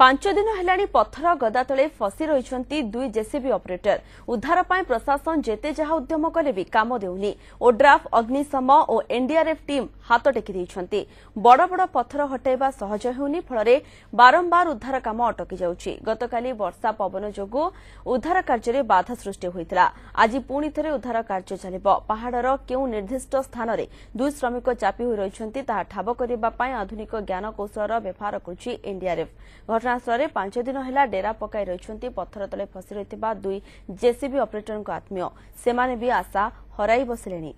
ପାଞ୍ଚ ଦିନ ହେଲାଣି ପଥର ଗଦା ତଳେ ଫସି ରହିଛନ୍ତି ଦୁଇ ଜେସିବି ଅପରେଟର। ଉଦ୍ଧାର ପାଇଁ ପ୍ରଶାସନ ଯେତେ ଯାହା ଉଦ୍ୟମ କଲେ ବି କାମ ଦେଉନି। ଓଡ୍ରାଫ୍ ଅଗ୍ନିଶମ ଓ ଏନ୍ଡିଆର୍ଏଫ୍ ଟିମ୍ ହାତ ଟେକି ଦେଇଛନ୍ତି। ବଡ଼ ବଡ଼ ପଥର ହଟାଇବା ସହଜ ହେଉନି ଫଳରେ ବାରମ୍ବାର ଉଦ୍ଧାର କାମ ଅଟକି ଯାଉଛି। ଗତକାଲି ବର୍ଷା ପବନ ଯୋଗୁଁ ଉଦ୍ଧାର କାର୍ଯ୍ୟରେ ବାଧା ସୃଷ୍ଟି ହୋଇଥିଲା। ଆଜି ପୁଣି ଥରେ ଉଦ୍ଧାର କାର୍ଯ୍ୟ ଚାଲିବ। ପାହାଡ଼ର କେଉଁ ନିର୍ଦ୍ଦିଷ୍ଟ ସ୍ଥାନରେ ଦୁଇ ଶ୍ରମିକ ଚାପି ହୋଇ ରହିଛନ୍ତି ତାହା ଠାବ କରିବା ପାଇଁ ଆଧୁନିକ ଜ୍ଞାନକୌଶଳର ବ୍ୟବହାର କରୁଛି ଏନ୍ଡିଆର୍ଏଫ୍। ଘଟଣାସ୍ଥଳରେ ପାଞ୍ଚ ଦିନ ହେଲା ଡେରା ପକାଇ ରହିଛନ୍ତି। ପଥର ତଳେ ଫସି ରହିଥିବା ଦୁଇ ଜେସିବି ଅପରେଟରଙ୍କ ଆତ୍ମୀୟ। ସେମାନେ ବି ଆଶା ହରାଇ ବସିଲେଣି।